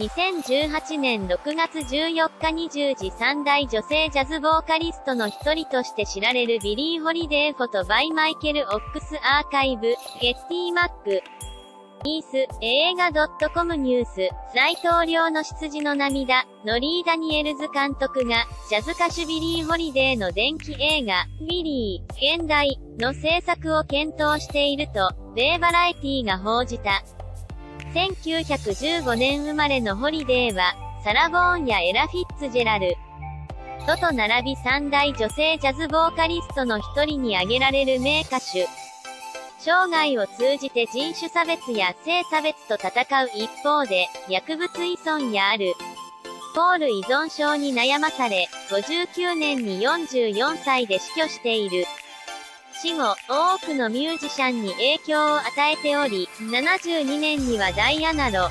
2018年6月14日20時三大女性ジャズボーカリストの一人として知られるビリー・ホリデー Photo by Michael Ochs Archives、Getty Images、映画 .com ニュース、大統領の執事の涙、のリー・ダニエルズ監督が、ジャズ歌手ビリー・ホリデーの伝記映画、ビリー、原題、の制作を検討していると、米バラエティが報じた。1915年生まれのホリデーは、サラ・ボーンやエラ・フィッツジェラル、トと並び三大女性ジャズボーカリストの一人に挙げられる名歌手。生涯を通じて人種差別や性差別と戦う一方で、薬物依存やある、ポール依存症に悩まされ、59年に44歳で死去している。死後、多くのミュージシャンに影響を与えており、72年にはダイアナロ、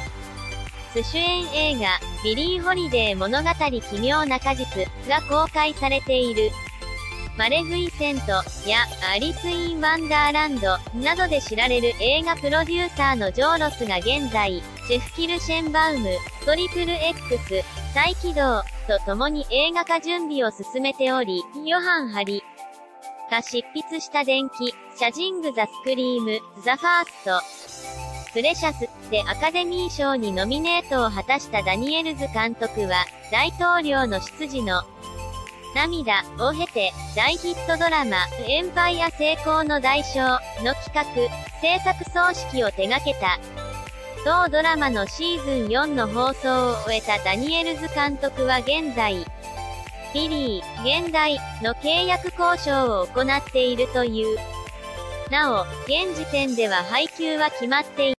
ス主演映画、ビリー・ホリデー物語奇妙な果実が公開されている。マレフィセントやアリス・イン・ワンダーランドなどで知られる映画プロデューサーのジョーロスが現在、ジェフ・キルシェンバウム、トリプル X、再起動と共に映画化準備を進めており、ヨハン・ハリが執筆した伝記、Chasing the Scream、The First、プレシャスでアカデミー賞にノミネートを果たしたダニエルズ監督は、大統領の執事の涙を経て、大ヒットドラマ、エンパイア成功の代償の企画、制作総指揮を手掛けた。同ドラマのシーズン4の放送を終えたダニエルズ監督は現在、ビリー、原題の契約交渉を行っているという。なお、現時点では配給は決まってい